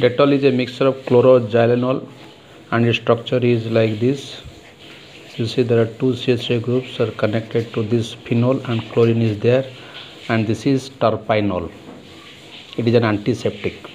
Dettol is a mixture of chloroxylenol and its structure is like this. You see there are two CH groups are connected to this phenol and chlorine is there and this is terpineol. It is an antiseptic.